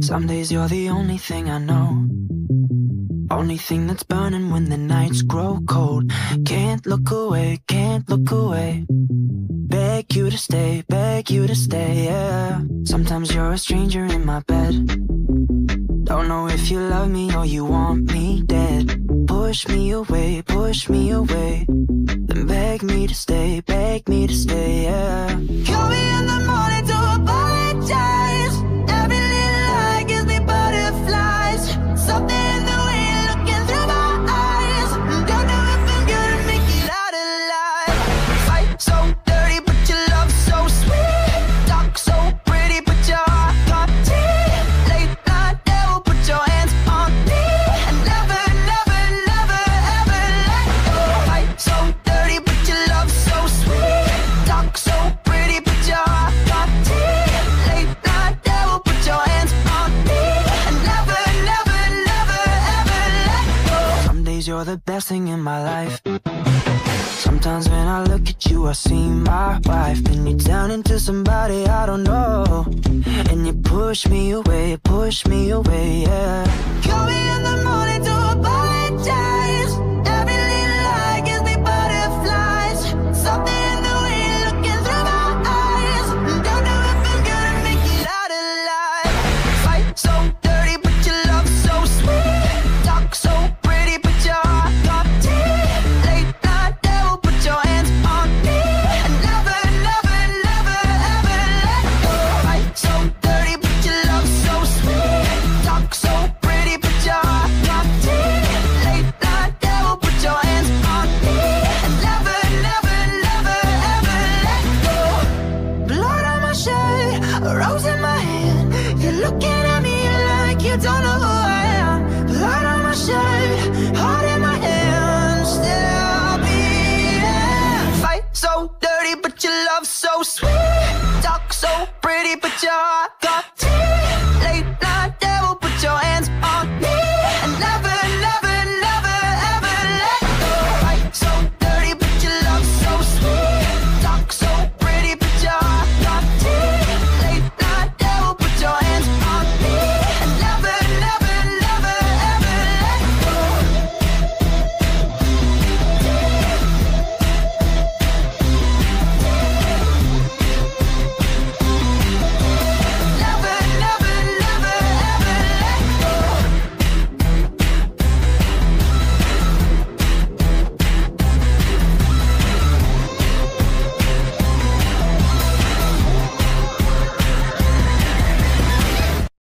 Some days you're the only thing I know. Only thing that's burning when the nights grow cold. Can't look away, can't look away. Beg you to stay, beg you to stay, yeah. Sometimes you're a stranger in my bed. Don't know if you love me or you want me dead. Push me away, push me away. Then beg me to stay, beg me to stay, yeah. Call me in the morning you're the best thing in my life. Sometimes when I look at you, I see my wife. And you turn into somebody I don't know. And you push me away, push me away, yeah. Don't know who I am. Blood on my shirt, heart in my hand. Still. Fight so dirty, but your love so sweet. Talk so pretty, but your heart got